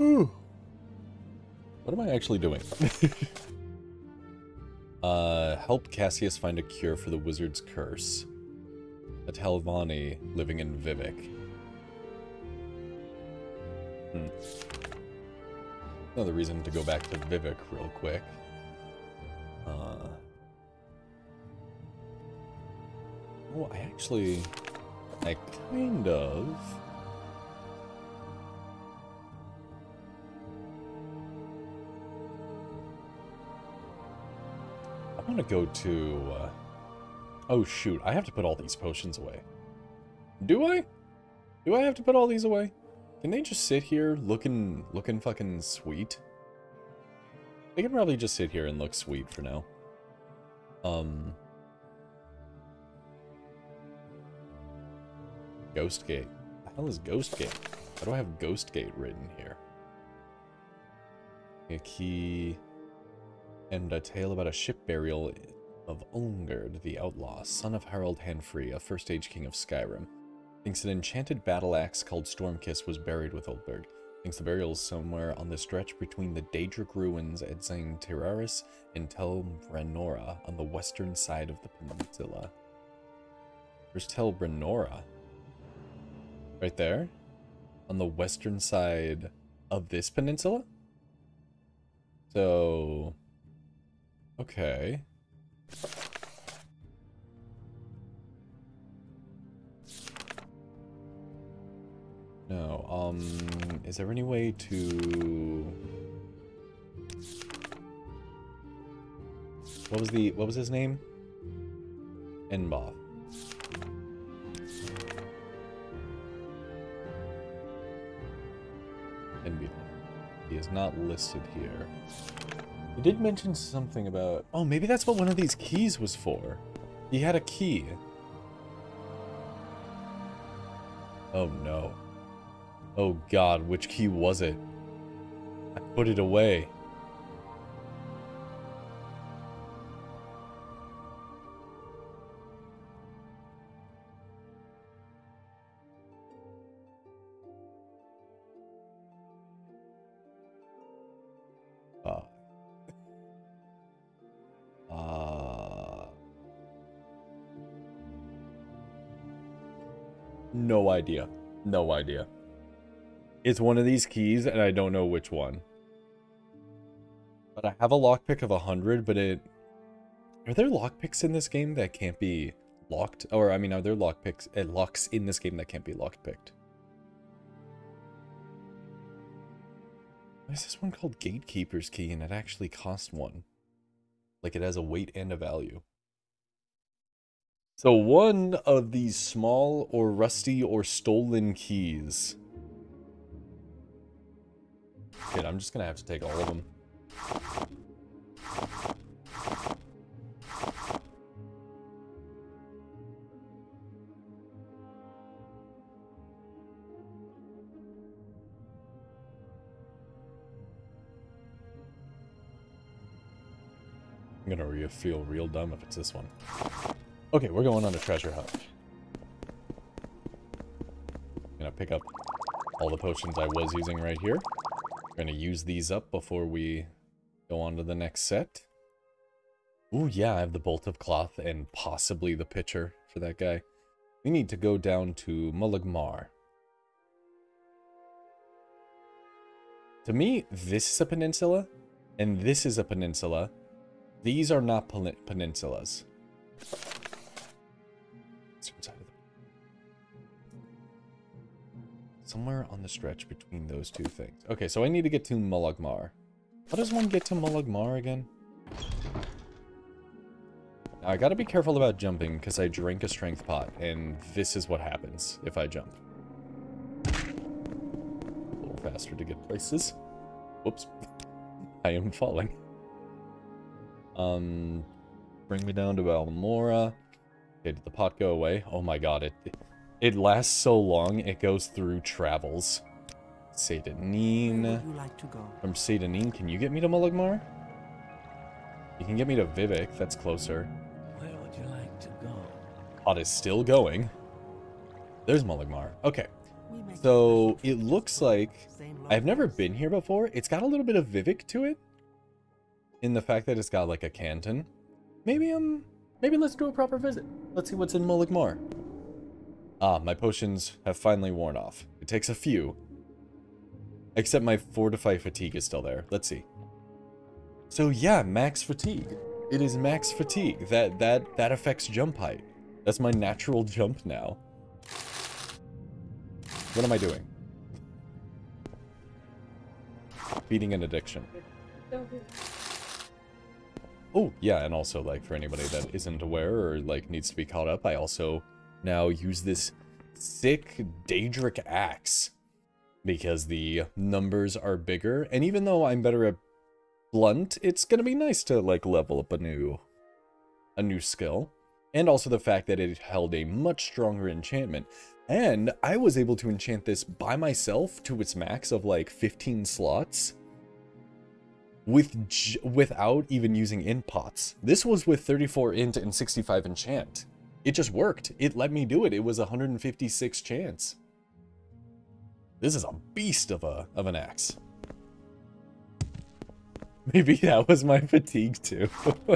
Ooh. What am I actually doing? uh, help Cassius find a cure for the wizard's curse. A Telvanni living in Vivec. Hmm. Another reason to go back to Vivec real quick. Uh, oh, I actually... I kind of... I want to go to... Uh, oh, shoot. I have to put all these potions away. Do I? Do I have to put all these away? Can they just sit here looking, looking fucking sweet? They can probably just sit here and look sweet for now. Um... Ghost Gate. The hell is Ghost Gate? Why do I have Ghost Gate written here? A key and a tale about a ship burial of Ungerd, the outlaw, son of Harald Hanfree, a first age king of Skyrim. Thinks an enchanted battle axe called Stormkiss was buried with Uldberg. Thinks the burial is somewhere on the stretch between the Daedric ruins at Zaintiraris and Tel Branora on the western side of the peninsula. Where's Tel Branora? Right there? On the western side of this peninsula? So... Okay. No, um, is there any way to... What was the, what was his name? Enboth. Enboth. He is not listed here. He did mention something about... Oh, maybe that's what one of these keys was for. He had a key. Oh no. Oh god, which key was it? I put it away. Idea. No idea. It's one of these keys, and I don't know which one. But I have a lockpick of 100, but it... Are there lockpicks in this game that can't be locked? Or, I mean, are there lockpicks, uh, locks in this game that can't be lockpicked? Why is this one called Gatekeeper's Key, and it actually costs one? Like, it has a weight and a value. So one of these small or rusty or stolen keys Shit, I'm just gonna have to take all of them. I'm gonna feel real dumb if it's this one. Okay, we're going on a treasure hunt. I'm gonna pick up all the potions I was using right here. Gonna use these up before we go on to the next set. Ooh, yeah, I have the bolt of cloth and possibly the pitcher for that guy. We need to go down to Mullaghmar. Mar. To me, this is a peninsula, and this is a peninsula. These are not peninsulas. Somewhere on the stretch between those two things. Okay, so I need to get to Molag Mar. How does one get to Molag Mar again? Now, I gotta be careful about jumping because I drink a strength pot, and this is what happens if I jump. A little faster to get places. Whoops. I am falling. Um, bring me down to Almora. Okay, did the pot go away? Oh my god, it it lasts so long, it goes through travels. Seyda-Neen. Like From Seyda-Neen, can you get me to Molag Mar? You can get me to Vivec, that's closer. Where would you like to go? Pot is still going. There's Molag Mar. Okay. So it looks like I've never been here before. It's got a little bit of Vivec to it. In the fact that it's got like a canton. Maybe um maybe let's do a proper visit. Let's see what's in Molag Mar. Ah, my potions have finally worn off. It takes a few. Except my Fortify Fatigue is still there. Let's see. So yeah, max fatigue. It is max fatigue. That that that affects jump height. That's my natural jump now. What am I doing? Feeding an addiction. Oh, yeah, and also, like, for anybody that isn't aware or, like, needs to be caught up, I also now use this sick Daedric Axe because the numbers are bigger, and even though I'm better at blunt, it's gonna be nice to, like, level up a new, a new skill. And also the fact that it held a much stronger enchantment. And I was able to enchant this by myself to its max of like 15 slots with without even using int pots. This was with 34 int and 65 enchant. It just worked. It let me do it. It was 156 chance. This is a beast of a of an axe. Maybe that was my fatigue too.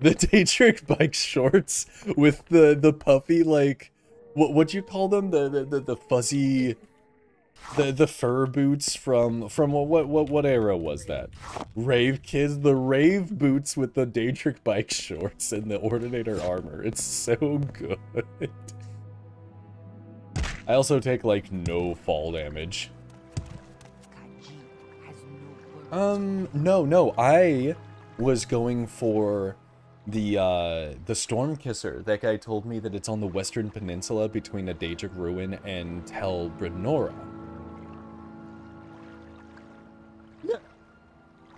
the Daedric bike shorts with the the puffy like what what you call them the the the, the fuzzy the the fur boots from from what what what era was that? Rave kids, the rave boots with the Daedric bike shorts and the Ordinator armor. It's so good. I also take like no fall damage. Um, no, no, I was going for the uh, the Stormkisser. That guy told me that it's on the Western Peninsula between a Daedric Ruin and Tel Branora.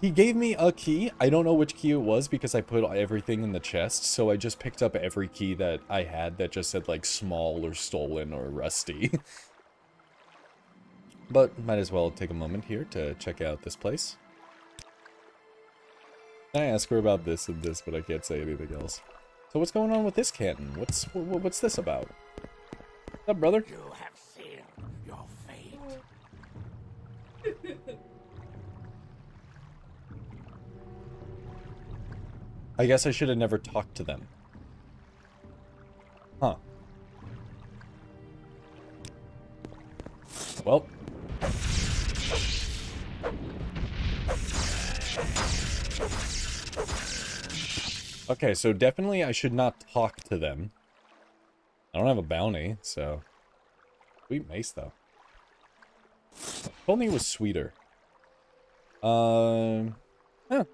He gave me a key. I don't know which key it was because I put everything in the chest, so I just picked up every key that I had that just said like small or stolen or rusty. but might as well take a moment here to check out this place. I ask her about this and this, but I can't say anything else. So what's going on with this canton? What's what's this about? What's up, brother? You have I guess I should have never talked to them. Huh. Well, Okay, so definitely I should not talk to them. I don't have a bounty, so... Sweet mace, though. If only was sweeter. Um... Huh.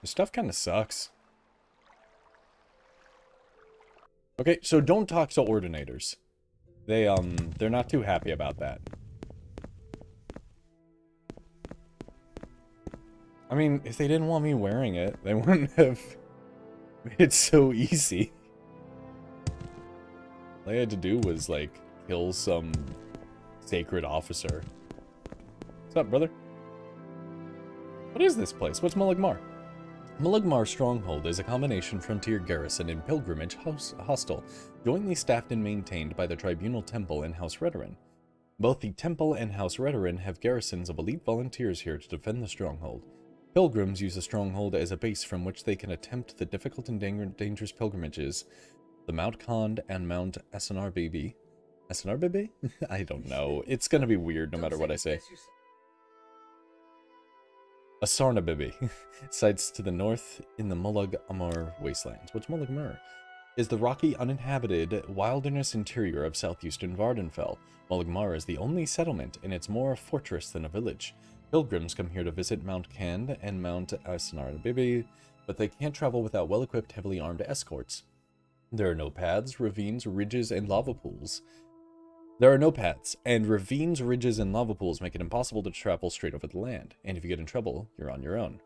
The stuff kind of sucks. Okay, so don't talk to ordinators. They, um, they're not too happy about that. I mean, if they didn't want me wearing it, they wouldn't have It's so easy. All I had to do was, like, kill some sacred officer. What's up, brother? What is this place? What's Molag Molag Stronghold is a combination frontier garrison and pilgrimage house hostel, jointly staffed and maintained by the Tribunal Temple and House Redoran. Both the Temple and House Redoran have garrisons of elite volunteers here to defend the stronghold. Pilgrims use the stronghold as a base from which they can attempt the difficult and dangerous pilgrimages, the Mount Kand and Mount Asnarbibi. Asnarbibi? I don't know. It's gonna be weird no matter what I say. Asarnabibi, sites to the north in the Molag Amur wastelands. What's Mullagh Mor? Is the rocky, uninhabited wilderness interior of southeastern Vvardenfell. Molag Mar is the only settlement, and it's more a fortress than a village. Pilgrims come here to visit Mount Kand and Mount Asnarbibi, but they can't travel without well-equipped, heavily armed escorts. There are no paths, ravines, ridges, and lava pools. There are no paths, and ravines, ridges, and lava pools make it impossible to travel straight over the land. And if you get in trouble, you're on your own.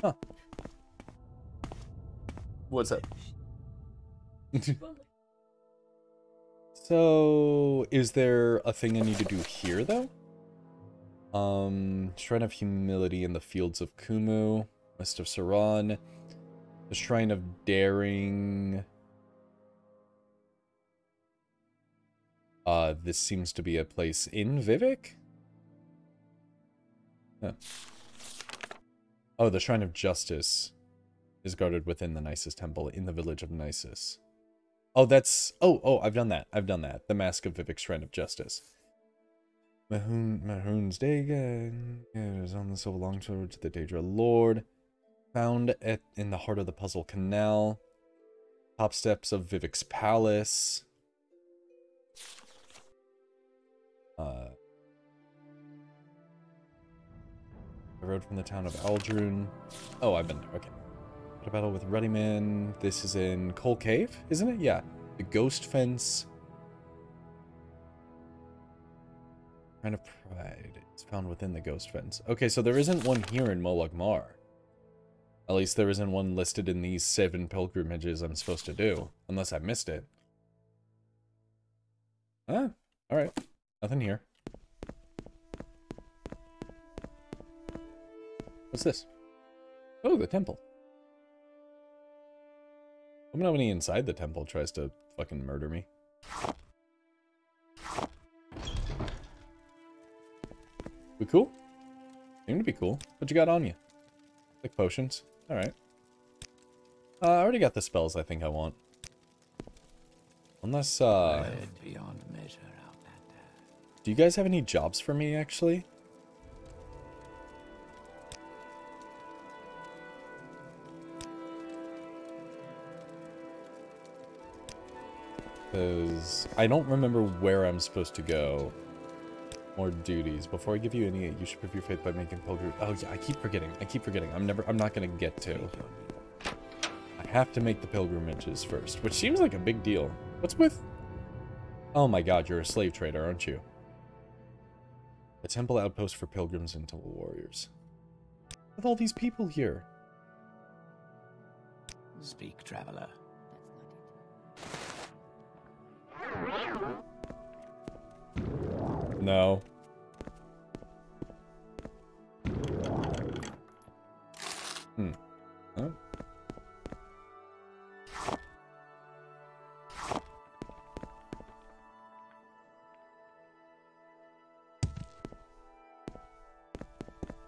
Huh. What's up? so, is there a thing I need to do here, though? Um, Shrine of Humility in the Fields of Kummu, West of Suran, the Shrine of Daring, Uh, this seems to be a place in Vivec? Huh. Oh, the Shrine of Justice is guarded within the Gnisis Temple in the village of Gnisis. Oh, that's... Oh, oh, I've done that. I've done that. The Mask of Vivec Shrine of Justice. Mahoon, Mehrunes Dagon is on the silver longsword to the Daedra Lord. Found at, in the heart of the Puzzle Canal. Top steps of Vivec's Palace. I rode from the town of Ald'ruhn. Oh, I've been there. Okay. Got a battle with Ruddyman. This is in Koal Cave, isn't it? Yeah. The Ghost Fence. Kind of pride is found within the Ghost Fence. Okay, so there isn't one here in Molag Mar. At least there isn't one listed in these seven pilgrimages I'm supposed to do. Unless I missed it. Ah, alright. Nothing here. What's this? Oh, the temple. Me know when he inside the temple tries to fucking murder me. We cool? Seem to be cool. What you got on you? Like potions. Alright. Uh, I already got the spells I think I want. Unless, uh... beyond measure, Do you guys have any jobs for me, actually? Because I don't remember where I'm supposed to go. More duties. Before I give you any, you should prove your faith by making pilgrim. Oh yeah, I keep forgetting. I keep forgetting. I'm never. I'm not gonna get to. I have to make the pilgrimages first, which seems like a big deal. What's with? Oh my God, you're a slave trader, aren't you? A temple outpost for pilgrims and temple warriors. With all these people here. Speak, traveler. No. Hmm. Huh?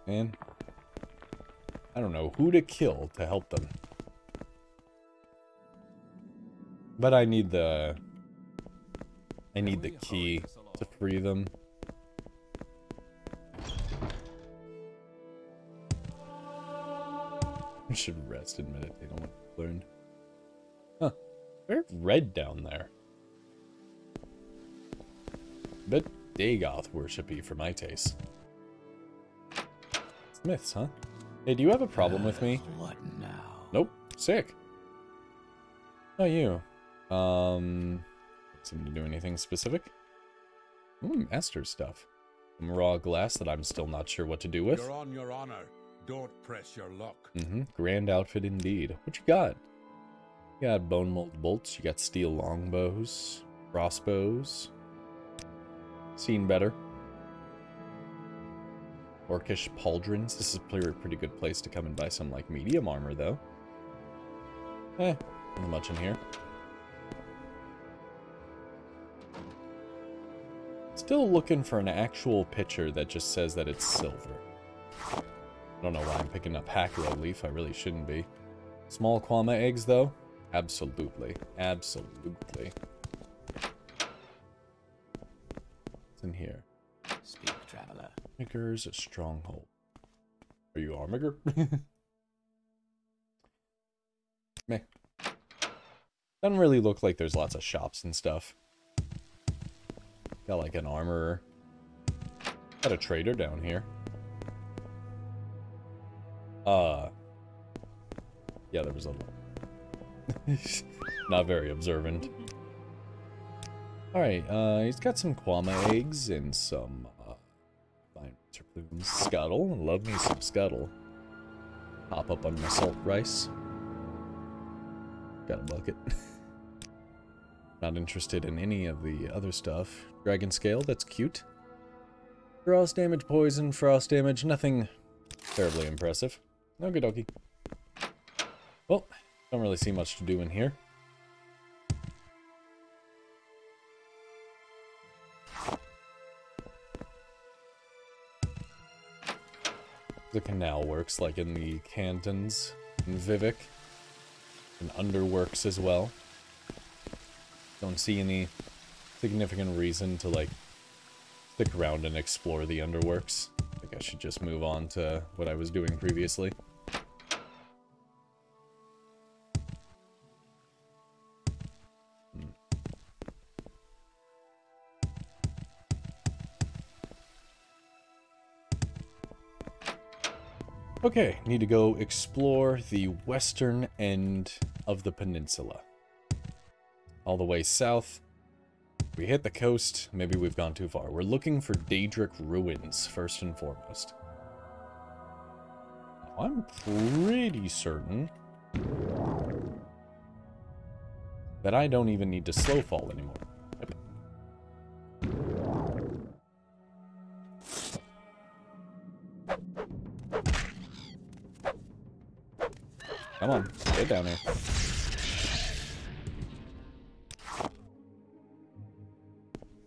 Man. I don't know who to kill to help them. But I need the... I need the key to free them. should rest and meditate on what I've learned. Huh. Very red down there. But Dagoth worshipy for my taste. Smiths, huh? Hey, do you have a problem with me? What now? Nope. Sick. How are you? Um, don't seem to do anything specific. Ooh, master stuff. Some raw glass that I'm still not sure what to do with. You're on your honor. Don't press your luck. Mm-hmm. Grand outfit indeed. What you got? You got bone mold bolts. You got steel longbows, crossbows. Seen better. Orcish pauldrons. This is a pretty good place to come and buy some like medium armor though. Eh, not much in here. Still looking for an actual picture that just says that it's silver. I don't know why I'm picking up Hackle-Lo Leaf. I really shouldn't be. Small Kwama eggs, though? Absolutely. Absolutely. What's in here? Speak, traveler. Armiger's Stronghold. Are you Armiger? Meh. Doesn't really look like there's lots of shops and stuff. Got like an armorer. Got a trader down here. Uh. Yeah, there was a... Not very observant. Alright, uh, he's got some Kwama eggs and some, uh, fine. Scuttle. Love me some Scuttle. Pop up on my salt rice. Got a bucket. Not interested in any of the other stuff. Dragon scale, that's cute. Frost damage, poison, frost damage, nothing terribly impressive. No good, dokie. Well, don't really see much to do in here. The canal works like in the cantons and Vivec. And underworks as well. Don't see any significant reason to like stick around and explore the underworks. I think I should just move on to what I was doing previously. Okay, need to go explore the western end of the peninsula. All the way south. We hit the coast, maybe we've gone too far. We're looking for Daedric ruins, first and foremost. I'm pretty certain that I don't even need to slow fall anymore. Down here.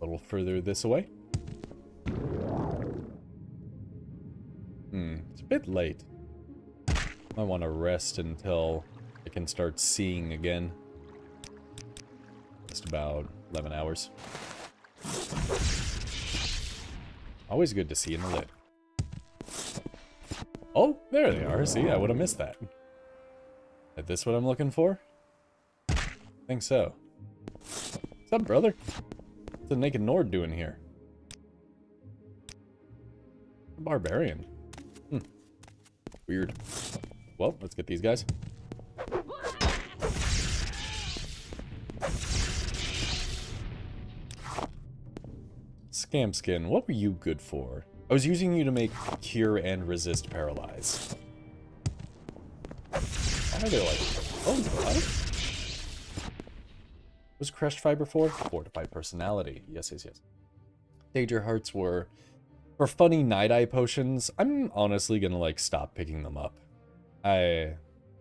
A little further this way. Hmm, it's a bit late. I want to rest until I can start seeing again. Just about 11 hours. Always good to see in the lit. Oh, there they are. See, I would have missed that. Is this what I'm looking for? I think so. What's up, brother? What's the Naked Nord doing here? A barbarian. Hmm. Weird. Well, let's get these guys. Scamp skin, what were you good for? I was using you to make cure and resist paralyze. They like, oh, what? Was crushed fiber for? Fortify personality. Yes, yes, yes. Danger hearts were for funny night eye potions. I'm honestly gonna like stop picking them up. I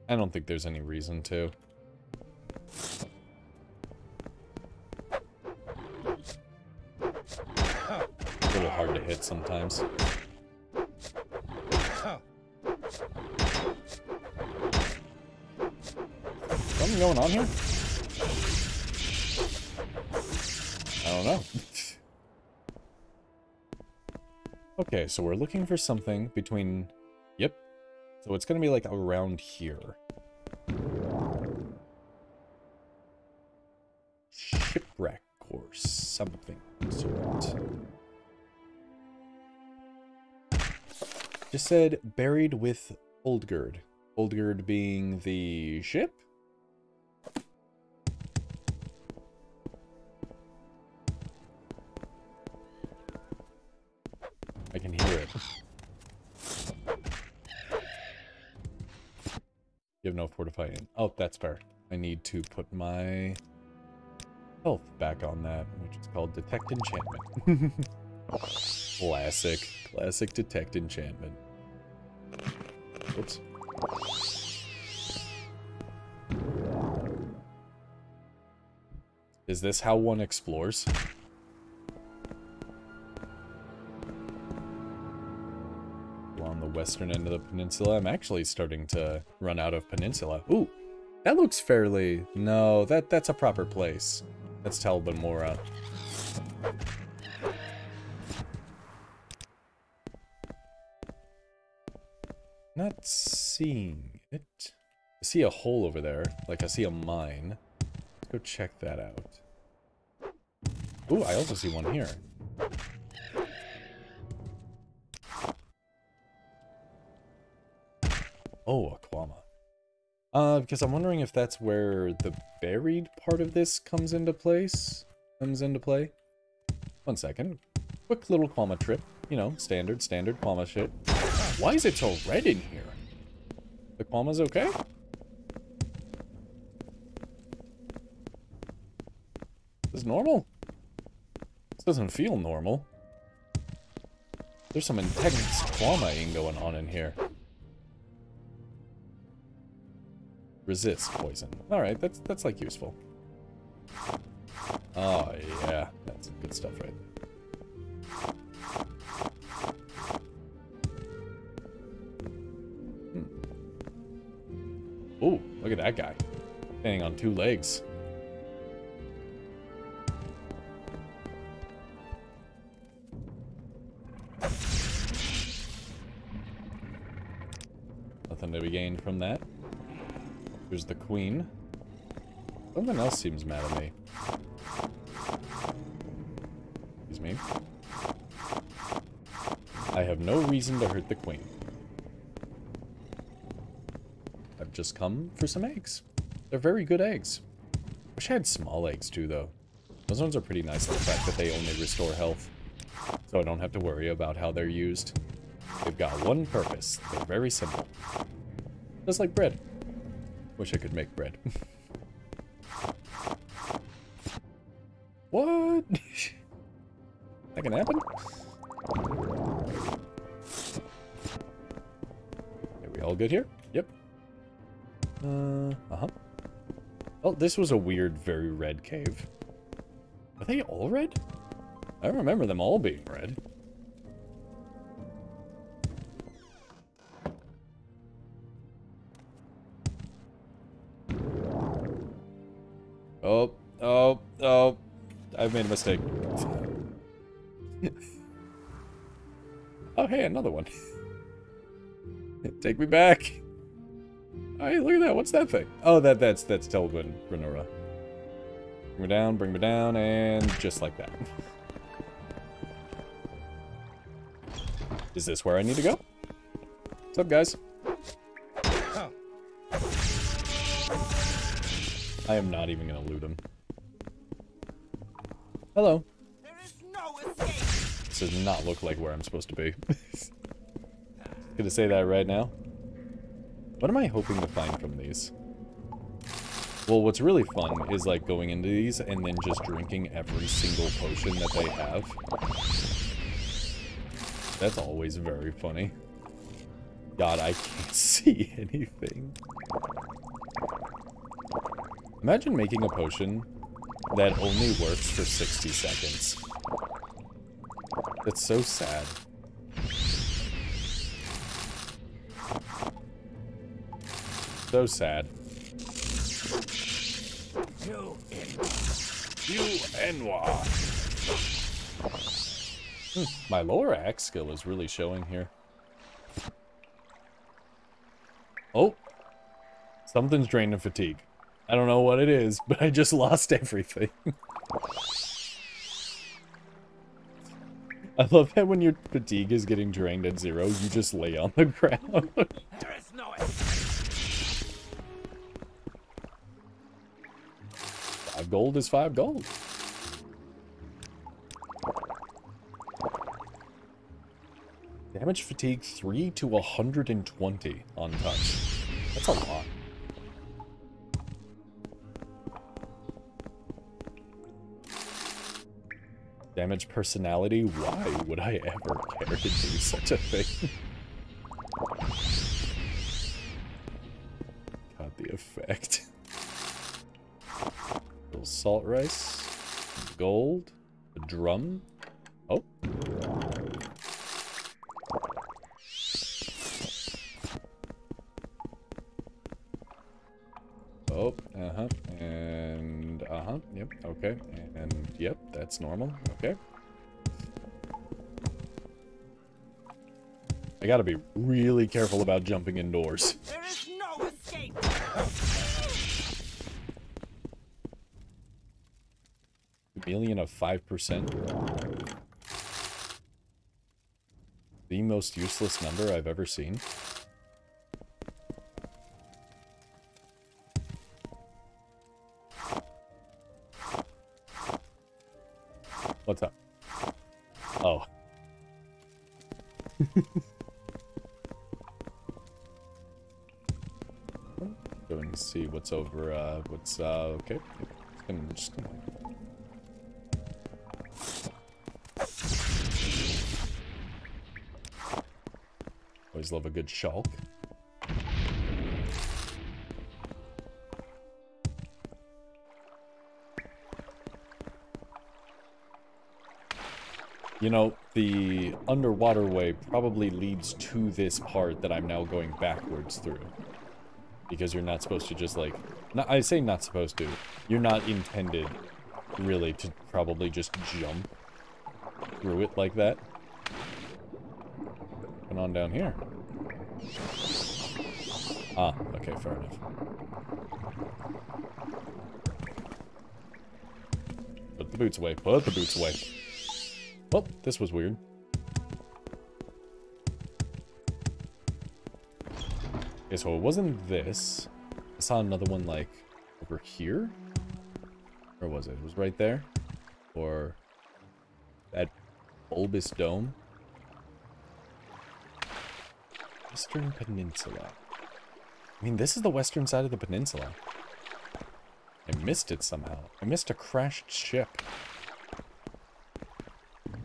I don't think there's any reason to. A little hard to hit sometimes. Something going on here? I don't know. okay, so we're looking for something between... Yep. So it's going to be like around here. Shipwreck or something sort. Just said buried with Oldgird. Oldgird being the ship? I can hear it. You have no fortifying. Oh, that's fair. I need to put my health back on that, which is called Detect Enchantment. Classic. Classic Detect Enchantment. Whoops. Is this how one explores? Western end of the peninsula, I'm actually starting to run out of peninsula. Ooh, that looks fairly... No, that that's a proper place. That's Tal Mora. Not seeing it. I see a hole over there, like I see a mine. Let's go check that out. Ooh, I also see one here. Oh, Aquama. Uh, because I'm wondering if that's where the buried part of this comes into place. Comes into play. One second. Quick little Kwama trip. You know, standard, standard Kwama shit. Why is it so red in here? The Kwama's okay? This Is normal? This doesn't feel normal. There's some intense Kwama-ing going on in here. Resist poison. Alright, that's, that's like useful. Oh yeah, that's good stuff right there. Hmm. Ooh, look at that guy. Standing on two legs. Nothing to be gained from that. Here's the queen. Something else seems mad at me. Excuse me. I have no reason to hurt the queen. I've just come for some eggs. They're very good eggs. Wish I had small eggs too, though. Those ones are pretty nice in the fact that they only restore health. So I don't have to worry about how they're used. They've got one purpose. They're very simple. Just like bread. Wish I could make bread. what? that can happen? Are we all good here? Yep. Uh, uh-huh. Oh, this was a weird, very red cave. Are they all red? I remember them all being red. I've made a mistake. oh, hey, another one. Take me back. Oh, hey, look at that. What's that thing? Oh, that that's that's Tel Branora. Bring me down, bring me down, and just like that. Is this where I need to go? What's up, guys? Oh. I am not even gonna loot him. Hello. There is no escape. This does not look like where I'm supposed to be. Gonna say that right now. What am I hoping to find from these? Well, what's really fun is like going into these and then just drinking every single potion that they have. That's always very funny. God, I can't see anything. Imagine making a potion that only works for 60 seconds. That's so sad. So sad. You You Enwa. Hmm, my lower axe skill is really showing here. Oh. Something's draining fatigue. I don't know what it is, but I just lost everything. I love that when your fatigue is getting drained at zero, you just lay on the ground. There is no five gold is five gold. Damage fatigue 3 to 120 on touch. That's a lot. Damage personality? Why would I ever care to do such a thing? God, the effect. Little salt rice. Gold. A drum. Oh. Oh, uh-huh. And uh-huh. Yep, okay. And that's normal. Okay. I gotta be really careful about jumping indoors. There is no escape. Million of 5%. The most useless number I've ever seen. Uh, what's, uh, okay. Just gonna, Always love a good shulk. You know, the underwater way probably leads to this part that I'm now going backwards through. Because you're not supposed to just like... Not, I say not supposed to. You're not intended, really, to probably just jump through it like that. Going on down here. Ah, okay, fair enough. Put the boots away. Put the boots away. Oh, this was weird. Okay, so it wasn't this. I saw another one, like, over here? Or was it? It was right there? Or that bulbous dome? Western Peninsula. I mean, this is the western side of the peninsula. I missed it somehow. I missed a crashed ship.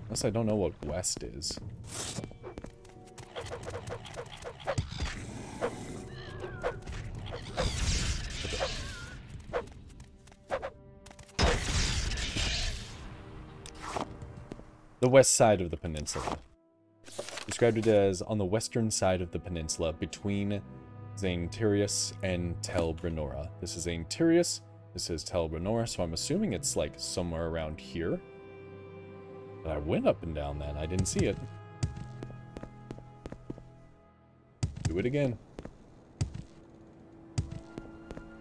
Unless I don't know what west is. The west side of the peninsula. Described it as on the western side of the peninsula between Zaintiraris and Tel Branora. This is Zaintiraris, this is Tel Branora, so I'm assuming it's like somewhere around here. But I went up and down that, I didn't see it. Do it again.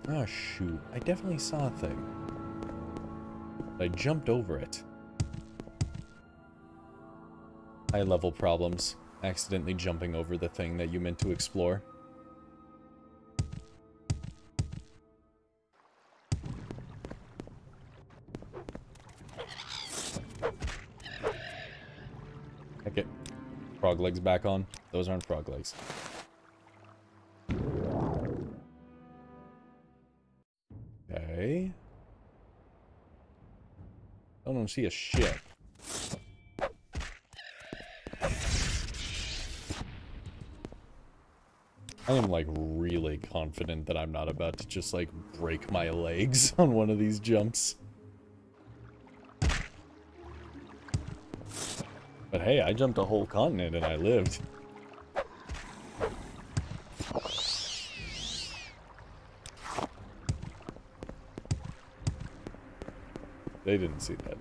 Oh shoot, I definitely saw a thing. I jumped over it. High level problems. Accidentally jumping over the thing that you meant to explore. It. Frog legs back on. Those aren't frog legs. Okay. I don't see a ship. I am like really confident that I'm not about to just like break my legs on one of these jumps. But hey, I jumped a whole continent and I lived. They didn't see that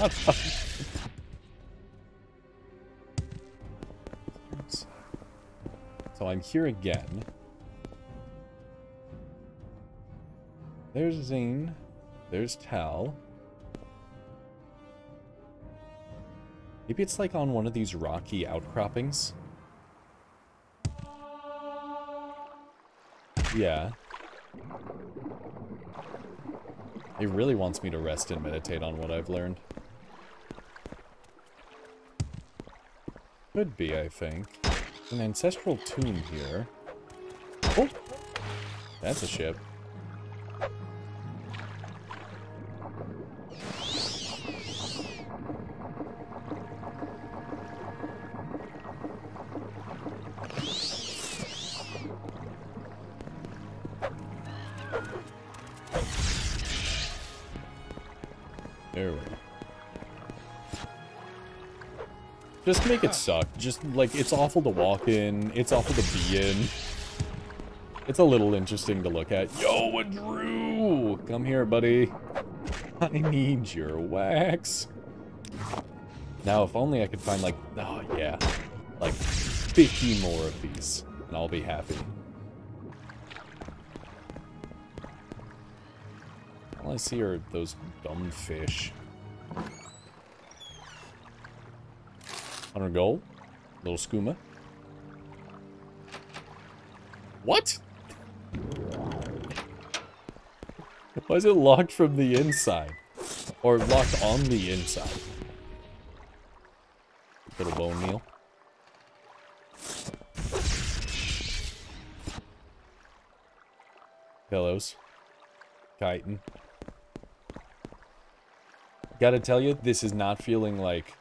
now. I'm here again. There's Zane. There's Tal. Maybe it's like on one of these rocky outcroppings. Yeah. It really wants me to rest and meditate on what I've learned. Could be, I think. An ancestral tomb here. Oh! That's a ship. There we go. Just make it suck. Just, like, it's awful to walk in. It's awful to be in. It's a little interesting to look at. Yo, Dreugh! Come here, buddy. I need your wax. Now, if only I could find, like, oh, yeah. Like, 50 more of these. And I'll be happy. All I see are those dumb fish. 100 gold. Little skooma. What? Why is it locked from the inside? Or locked on the inside? Little bone meal. Pillows. Chitin. Gotta tell you, this is not feeling like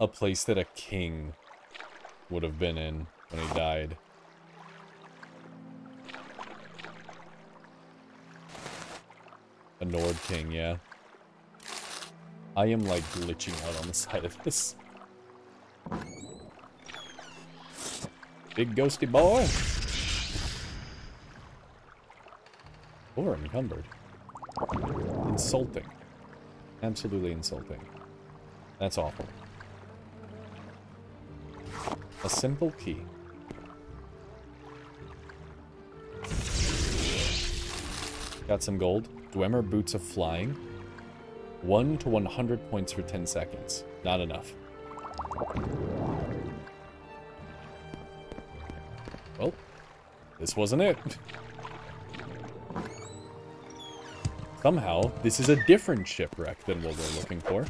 a place that a king would have been in when he died. A Nord king, yeah. I am like glitching out on the side of this. Big ghosty boy. Or encumbered. Insulting. Absolutely insulting. That's awful. A simple key. Got some gold. Dwemer Boots of Flying. 1 to 100 points for 10 seconds. Not enough. Well, this wasn't it. Somehow, this is a different shipwreck than what we're looking for.